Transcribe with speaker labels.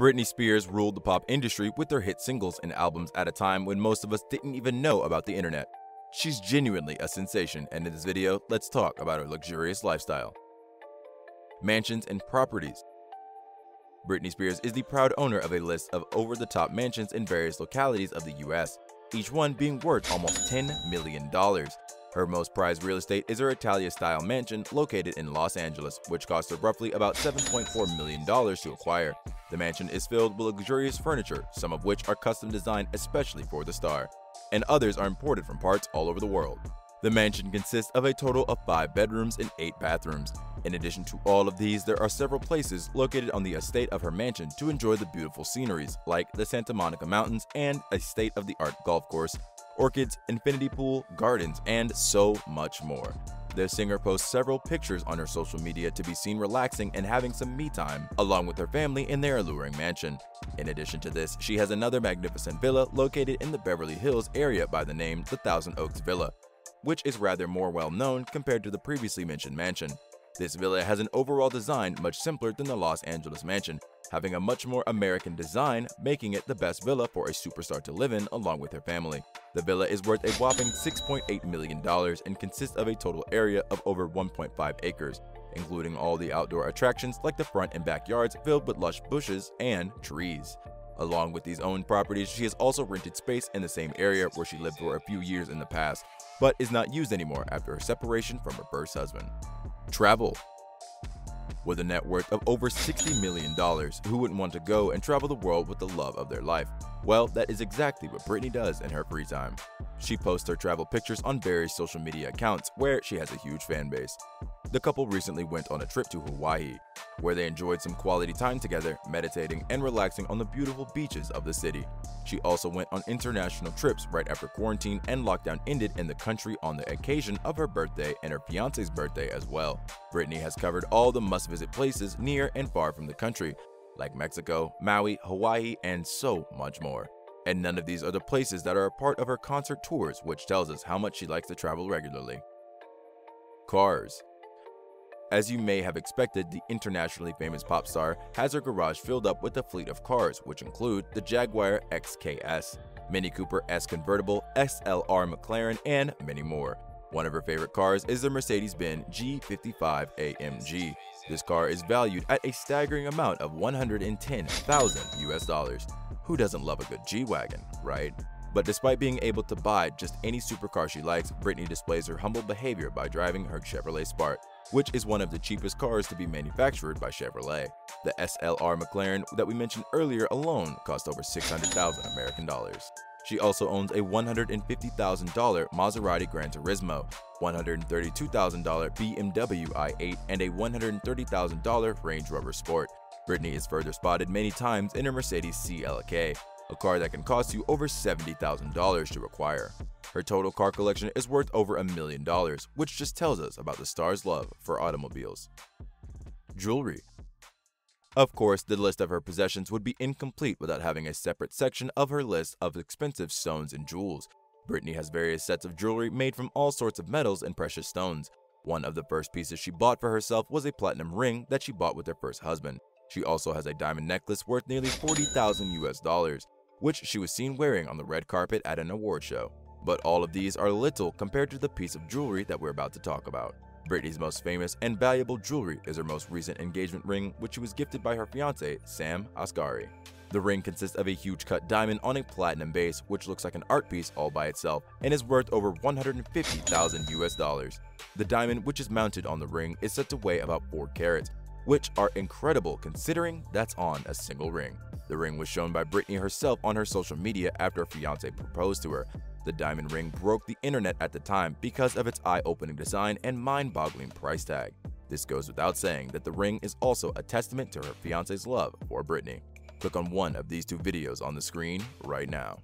Speaker 1: Britney Spears ruled the pop industry with their hit singles and albums at a time when most of us didn't even know about the internet. She's genuinely a sensation, and in this video, let's talk about her luxurious lifestyle. Mansions and properties. Britney Spears is the proud owner of a list of over-the-top mansions in various localities of the US, each one being worth almost $10 million. Her most prized real estate is her Italia-style mansion located in Los Angeles, which cost her roughly about $7.4 million to acquire. The mansion is filled with luxurious furniture, some of which are custom designed especially for the star, and others are imported from parts all over the world. The mansion consists of a total of 5 bedrooms and 8 bathrooms. In addition to all of these, there are several places located on the estate of her mansion to enjoy the beautiful sceneries, like the Santa Monica Mountains and a state-of-the-art golf course, orchids, infinity pool, gardens, and so much more. The singer posts several pictures on her social media to be seen relaxing and having some me time, along with her family in their alluring mansion. In addition to this, she has another magnificent villa located in the Beverly Hills area by the name the Thousand Oaks Villa, which is rather more well known compared to the previously mentioned mansion. This villa has an overall design much simpler than the Los Angeles mansion, having a much more American design, making it the best villa for a superstar to live in along with her family. The villa is worth a whopping $6.8 million and consists of a total area of over 1.5 acres, including all the outdoor attractions like the front and backyards filled with lush bushes and trees. Along with these owned properties, she has also rented space in the same area where she lived for a few years in the past, but is not used anymore after her separation from her first husband. Travel with a net worth of over $60 million, who wouldn't want to go and travel the world with the love of their life? Well, that is exactly what Britney does in her free time. She posts her travel pictures on various social media accounts where she has a huge fan base. The couple recently went on a trip to Hawaii, where they enjoyed some quality time together, meditating and relaxing on the beautiful beaches of the city. She also went on international trips right after quarantine and lockdown ended in the country on the occasion of her birthday and her fiance's birthday as well. Britney has covered all the must-visit places near and far from the country, like Mexico, Maui, Hawaii, and so much more. And none of these are the places that are a part of her concert tours, which tells us how much she likes to travel regularly. Cars as you may have expected, the internationally famous pop star has her garage filled up with a fleet of cars, which include the Jaguar XKS, Mini Cooper S Convertible, SLR McLaren, and many more. One of her favorite cars is the Mercedes-Benz G55 AMG. This car is valued at a staggering amount of 110,000 US dollars. Who doesn't love a good G-Wagon, right? But despite being able to buy just any supercar she likes, Britney displays her humble behavior by driving her Chevrolet Spark, which is one of the cheapest cars to be manufactured by Chevrolet. The SLR McLaren that we mentioned earlier alone cost over 600,000 American dollars. She also owns a $150,000 Maserati Gran Turismo, $132,000 BMW i8, and a $130,000 Range Rover Sport. Britney is further spotted many times in a Mercedes CLK, a car that can cost you over $70,000 to acquire. Her total car collection is worth over a million dollars, which just tells us about the star's love for automobiles. Jewelry Of course, the list of her possessions would be incomplete without having a separate section of her list of expensive stones and jewels. Britney has various sets of jewelry made from all sorts of metals and precious stones. One of the first pieces she bought for herself was a platinum ring that she bought with her first husband. She also has a diamond necklace worth nearly 40,000 US dollars, which she was seen wearing on the red carpet at an award show. But all of these are little compared to the piece of jewelry that we're about to talk about. Britney's most famous and valuable jewelry is her most recent engagement ring, which she was gifted by her fiance, Sam Asghari. The ring consists of a huge cut diamond on a platinum base, which looks like an art piece all by itself, and is worth over 150,000 US dollars. The diamond, which is mounted on the ring, is said to weigh about 4 carats, which are incredible considering that's on a single ring. The ring was shown by Britney herself on her social media after her fiance proposed to her, the diamond ring broke the internet at the time because of its eye-opening design and mind-boggling price tag. This goes without saying that the ring is also a testament to her fiance's love for Britney. Click on one of these two videos on the screen right now.